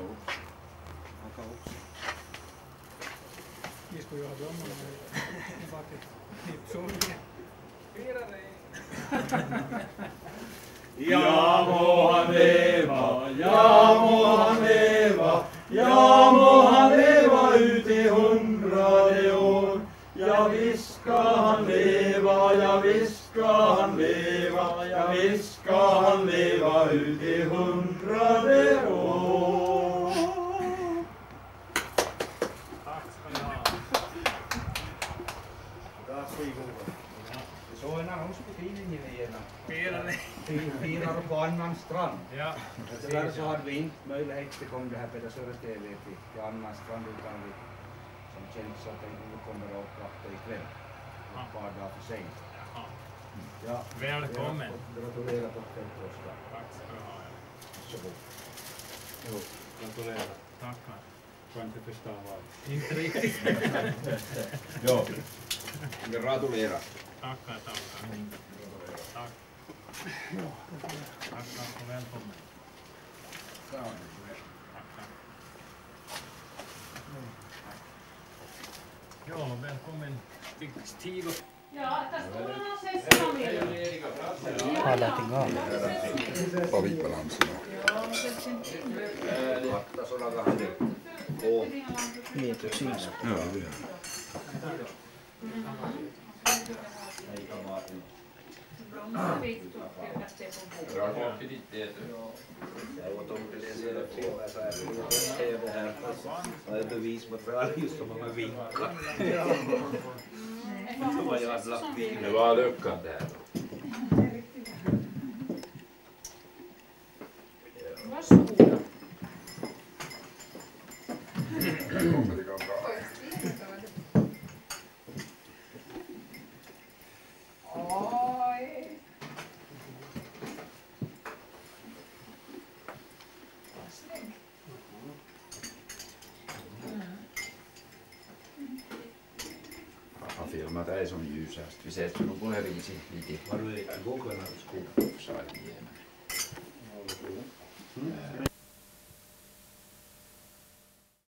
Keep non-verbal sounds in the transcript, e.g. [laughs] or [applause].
också. Haka också. Vi skulle ju ha drömmarna med bara till Nipsågen. Ja leva, ja leva, ja i hundrade. Ja ja ja Såg en annons på tidningen igen. Firar ni? Firar på Annans strand. Ja, Tyvärr så hade vi inte möjlighet till kom det här Pedersöre TV till, till Annans strand utan vi som känt så att nu kommer att vakta ikväll. Ett par dagar för sent. Ja, Välkommen. Gratulerar på födelsedagsdagen. Tack ska du ha. ja. Varsågod. Jo, gratulerar. Tackar. Kan inte förstå vad. Inte riktigt. [laughs] Ja. [laughs] Gratulerar. Tackar, tackar. Tack. Tackar och välkommen. Tackar. Ja, välkommen till Stig Ja, tästä tullaan se sanomia. Pavitbalanssina. Vakta sådana kahden. Ko. Joo, vielä. Jag så här. TV här. Det är bevismaterial just som man vinkar. Det var jävla fint. Det var lyckat det här. Filmat dig som ljusast. Vi ses nog på vid lite. Har du googlat något skog? Så är det igen.